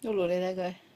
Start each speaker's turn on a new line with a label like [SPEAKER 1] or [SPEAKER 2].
[SPEAKER 1] 又落嚟那个。